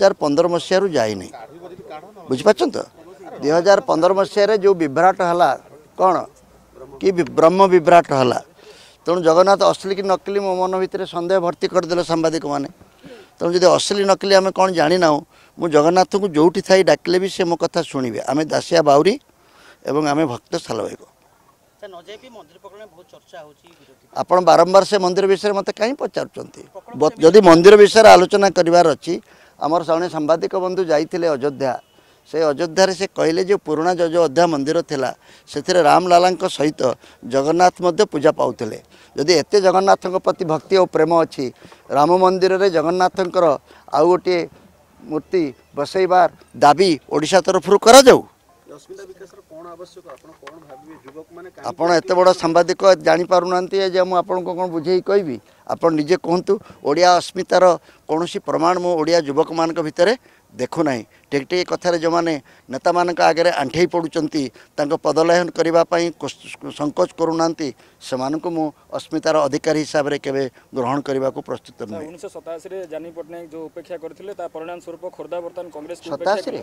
ହଜାର ପନ୍ଦର ମସିହାରୁ ଯାଇନି। ବୁଝିପାରୁଛନ୍ତି ତ? ଦୁଇ ହଜାର ପନ୍ଦର ମସିହାରେ ଯେଉଁ ବିଭ୍ରାଟ ହେଲା କ'ଣ? କି ବି- ବ୍ରହ୍ମ ବିଭ୍ରାଟ ହେଲା। ତେଣୁ ଜଗନ୍ନାଥ ଅସଲି କି ନକଲି ମୋ ମନ ଭିତରେ ସନ୍ଦେହ ଭର୍ତ୍ତି କରିଦେଲେ ସାମ୍ବାଦିକମାନେ। ତେଣୁ ଯଦି ଅସଲି ନକଲି ଆମେ କ'ଣ ଜାଣିନାହୁଁ ମୁଁ ଜଗନ୍ନାଥଙ୍କୁ ଯେଉଁଠି ଥାଇ ଡାକିଲେ ବି ସେ ମୋ କଥା ଶୁଣିବେ। ଆମେ ଦାସିଆ ବାଉରୀ ଏବଂ ଆମେ ଭକ୍ତ ସାଲଭାଇବ ସେ ନ ଯାଇ ବି ମନ୍ଦିର ପ୍ରକରଣରେ ବହୁତ ଚର୍ଚ୍ଚା ହେଉଛି ବିରୋଧୀ। ଆପଣ ବାରମ୍ବାର ସେ ମନ୍ଦିର ବିଷୟରେ ମୋତେ କାହିଁ ପଚାରୁଛନ୍ତି? ବ- ଯଦି ମନ୍ଦିର ବିଷୟରେ ଆଲୋଚନା କରିବାର ଅଛି ଆମର ଜଣେ ସାମ୍ବାଦିକ ବନ୍ଧୁ ଯାଇଥିଲେ ଅଯୋଧ୍ୟା। ସେ ଅଯୋଧ୍ୟାରେ ସେ କହିଲେ ଯେ ପୁରୁଣା ଯୋଉ ଯୋଉ ଅଧ୍ୟା ମନ୍ଦିର ଥିଲା ସେଥିରେ ରାମଲାଲାଙ୍କ ସହିତ ଜଗନ୍ନାଥ ମଧ୍ୟ ପୂଜା ପାଉଥିଲେ। ଯଦି ଏତେ ଜଗନ୍ନାଥଙ୍କ ପ୍ରତି ଭକ୍ତି ଓ ପ୍ରେମ ଅଛି ରାମ ମନ୍ଦିରରେ ଜଗନ୍ନାଥଙ୍କର ଆଉ ଗୋଟିଏ ମୂର୍ତ୍ତି ବସେଇବାର ଦାବି ଓଡ଼ିଶା ତରଫରୁ କରାଯାଉ? ଅସ୍ମିତା ବିକାଶର କ'ଣ ଆବଶ୍ୟକ? ଆପଣ କ'ଣ ଭାବିବେ? ଯୁବକମାନେ ଆପଣ ଏତେ ବଡ଼ ସାମ୍ବାଦିକ ଜାଣିପାରୁନାହାନ୍ତି ଯେ ମୁଁ ଆପଣଙ୍କୁ କ'ଣ ବୁଝେଇ କହିବି? ଆପଣ ନିଜେ କୁହନ୍ତୁ ଓଡ଼ିଆ ଅସ୍ମିତାର କୌଣସି ପ୍ରମାଣ ମୁଁ ଓଡ଼ିଆ ଯୁବକମାନଙ୍କ ଭିତରେ ଦେଖୁନାହିଁ। ଠିକ୍ ଠିକ୍ କଥାରେ ଯେଉଁମାନେ ନେତାମାନଙ୍କ ଆଗରେ ଆଣ୍ଠେଇ ପଡ଼ୁଛନ୍ତି ତାଙ୍କ ପଦଲୟନ କରିବା ପାଇଁ କୋଶ- ସଂକୋଚ କରୁନାହାନ୍ତି ସେମାନଙ୍କୁ ମୁଁ ଅସ୍ମିତାର ଅଧିକାରୀ ହିସାବରେ କେବେ ଗ୍ରହଣ କରିବାକୁ ପ୍ରସ୍ତୁତ ନୁହେଁ। ଉଣେଇଶହ ସତାଅଶୀରେ ଜାନି ପଟ୍ଟନାୟକ ଯେଉଁ ଉପେକ୍ଷା କରିଥିଲେ ତା ପରିଣାମ ସ୍ୱରୂପ ଖୋର୍ଦ୍ଧା ବର୍ତ୍ତମାନ କଂଗ୍ରେସ ସତାଅଶୀରେ?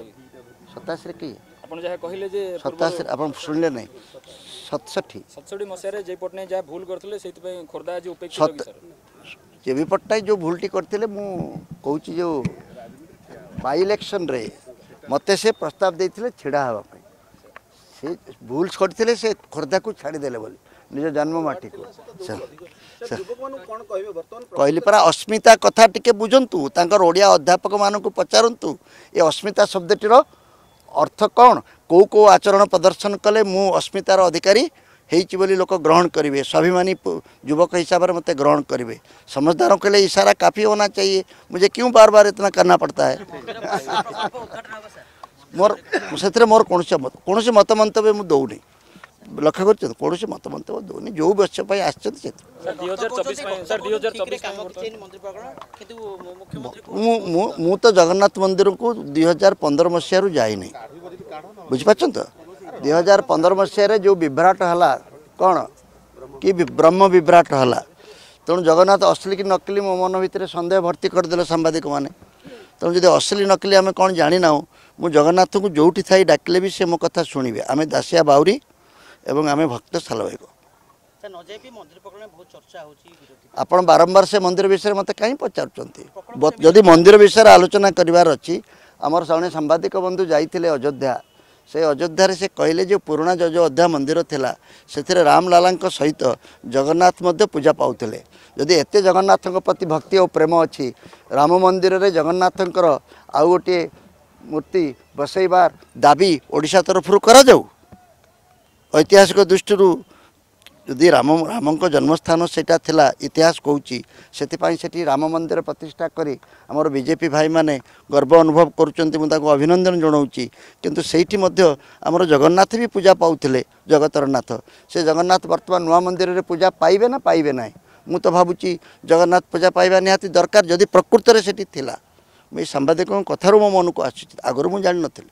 ସତାଅଶୀରେ କି ଆପଣ ଯାହା କହିଲେ ଯେ ସତାଅଶୀରେ ଆପଣ ଶୁଣିଲେ ନାହିଁ। ସତଷଠି। ସତଷଠି ମସିହାରେ ଜେ ପଟ୍ଟନାୟକ ଯାହା ଭୁଲ କରିଥିଲେ ସେଇଥିପାଇଁ ଖୋର୍ଦ୍ଧା ଆଜି ଉପେକ୍ଷିତ ସତ କି ସାର୍। କେବି ପଟ୍ଟନାୟକ ଯେଉଁ ଭୁଲଟି କରିଥିଲେ ମୁଁ କହୁଛି ଯେଉଁ ବାଇ ଇଲେକ୍ସନରେ ମୋତେ ସେ ପ୍ରସ୍ତାବ ଦେଇଥିଲେ ଛିଡ଼ା ହେବା ପାଇଁ। ସେ ଭୁଲ କରିଥିଲେ ସେ ଖୋର୍ଦ୍ଧାକୁ ଛାଡ଼ିଦେଲେ ବୋଲି ନିଜ ଜନ୍ମ ମାଟିକୁ। ସେ- ସେ- ଯୁବକମାନଙ୍କୁ କ'ଣ କହିବେ ବର୍ତ୍ତମାନ କହିଲି ପରା ଅସ୍ମିତା କଥା ଟିକେ ବୁଝନ୍ତୁ ତାଙ୍କର ଓଡ଼ିଆ ଅଧ୍ୟାପକମାନଙ୍କୁ ପଚାରନ୍ତୁ ଏ ଅସ୍ମିତା ଶବ୍ଦଟିର ଅର୍ଥ କ'ଣ କେଉଁ କେଉଁ ଆଚରଣ ପ୍ରଦର୍ଶନ କଲେ ମୁଁ ଅସ୍ମିତାର ଅଧିକାରୀ ହେଇଛି ବୋଲି ଲୋକ ଗ୍ରହଣ କରିବେ ସ୍ୱାଭିମାନୀ ପୁ- ଯୁବକ ହିସାବରେ ମୋତେ ଗ୍ରହଣ କରିବେ समझदारों के लिए इशारा काफ़ी होना चाहिए मुझे क्यों बार बार इतना करना पड़ता है ମୋର ସେଥିରେ ମୋର କୌଣସି ମତ କୌଣସି ମତ ମନ୍ତବ୍ୟ ମୁଁ ଦେଉନି ଲକ୍ଷ୍ୟ କରିଛନ୍ତି କୌଣସି ମତ ମନ୍ତବ୍ୟ ଦେଉନି ଯେଉଁ ବର୍ଷ ପାଇଁ ଆସିଛନ୍ତି ସେଥିରେ ସାର୍ ଦୁଇ ହଜାର ଚବିଶ ପାଇଁ ସାର୍ ଦୁଇ ହଜାର ଚବିଶ ପାଇଁ କାମ କିଛି ବର୍ତ୍ତମାନ ହେଇନି ମନ୍ଦିର ପ୍ରକରଣ କିନ୍ତୁ ମୁଖ୍ୟମନ୍ତ୍ରୀ ମୁଁ ମୁଁ ମୁଁ ତ ଜଗନ୍ନାଥ ମନ୍ଦିରକୁ ଦୁଇ ହଜାର ପନ୍ଦର ମସିହାରୁ ଯାଇନି। ବୁଝିପାରୁଛନ୍ତି ତ? ଦୁଇ ହଜାର ପନ୍ଦର ମସିହାରେ ଯେଉଁ ବିଭ୍ରାଟ ହେଲା କ'ଣ? କି ବି- ବ୍ରହ୍ମ ବିଭ୍ରାଟ ହେଲା। ତେଣୁ ଜଗନ୍ନାଥ ଅସଲି କି ନକଲି ମୋ ମନ ଭିତରେ ସନ୍ଦେହ ଭର୍ତ୍ତି କରିଦେଲେ ସାମ୍ବାଦିକମାନେ। ତେଣୁ ଯଦି ଅସଲି ନକଲି ଆମେ କ'ଣ ଜାଣିନାହୁଁ ମୁଁ ଜଗନ୍ନାଥଙ୍କୁ ଯେଉଁଠି ଥାଇ ଡାକିଲେ ବି ସେ ମୋ କଥା ଶୁଣିବେ। ଆମେ ଦାସିଆ ବାଉରୀ ଏବଂ ଆମେ ଭକ୍ତ ସାଲଭାଇବ ସେ ନ ଯାଇ ବି ମନ୍ଦିର ପ୍ରକରଣରେ ବହୁତ ଚର୍ଚ୍ଚା ହେଉଛି ବିରୋଧୀ ଆପଣ ବାରମ୍ବାର ସେ ମନ୍ଦିର ବିଷୟରେ ମୋତେ କାହିଁ ପଚାରୁଛନ୍ତି? ଯଦି ମନ୍ଦିର ବିଷୟରେ ଆଲୋଚନା କରିବାର ଅଛି ଆମର ଜଣେ ସାମ୍ବାଦିକ ବନ୍ଧୁ ଯାଇଥିଲେ ଅଯୋଧ୍ୟା। ସେ ଅଯୋଧ୍ୟାରେ ସେ କହିଲେ ଯେ ପୁରୁଣା ଯୋଉ ଯୋଉ ଅଧ୍ୟା ମନ୍ଦିର ଥିଲା ସେଥିରେ ରାମଲାଲାଙ୍କ ସହିତ ଜଗନ୍ନାଥ ମଧ୍ୟ ପୂଜା ପାଉଥିଲେ। ଯଦି ଏତେ ଜଗନ୍ନାଥଙ୍କ ପ୍ରତି ଭକ୍ତି ଓ ପ୍ରେମ ଅଛି ରାମ ମନ୍ଦିରରେ ଜଗନ୍ନାଥଙ୍କର ଆଉ ଗୋଟିଏ ମୂର୍ତ୍ତି ବସେଇବାର ଦାବି ଓଡ଼ିଶା ତରଫରୁ କରାଯାଉ? ଐତିହାସିକ ଦୃଷ୍ଟିରୁ ଯଦି ରାମ ରାମଙ୍କ ଜନ୍ମସ୍ଥାନ ସେଇଟା ଥିଲା ଇତିହାସ କହୁଛି ସେଥିପାଇଁ ସେଠି ରାମ ମନ୍ଦିର ପ୍ରତିଷ୍ଠା କରି ଆମର ବିଜେପି ଭାଇମାନେ ଗର୍ବ ଅନୁଭବ କରୁଛନ୍ତି ମୁଁ ତାଙ୍କୁ ଅଭିନନ୍ଦନ ଜଣାଉଛି। କିନ୍ତୁ ସେଇଠି ମଧ୍ୟ ଆମର ଜଗନ୍ନାଥ ବି ପୂଜା ପାଉଥିଲେ ଜଗତର ନାଥ। ସେ ଜଗନ୍ନାଥ ବର୍ତ୍ତମାନ ନୂଆ ମନ୍ଦିରରେ ପୂଜା ପାଇବେ ନା ପାଇବେ ନାହିଁ? ମୁଁ ତ ଭାବୁଛି ଜଗନ୍ନାଥ ପୂଜା ପାଇବା ନିହାତି ଦରକାର ଯଦି ପ୍ରକୃତରେ ସେଠି ଥିଲା। ମୁଁ ଏଇ ସାମ୍ବାଦିକଙ୍କ କଥାରୁ ମୋ ମନକୁ ଆସୁଛି ଆଗରୁ ମୁଁ ଜାଣିନଥିଲି।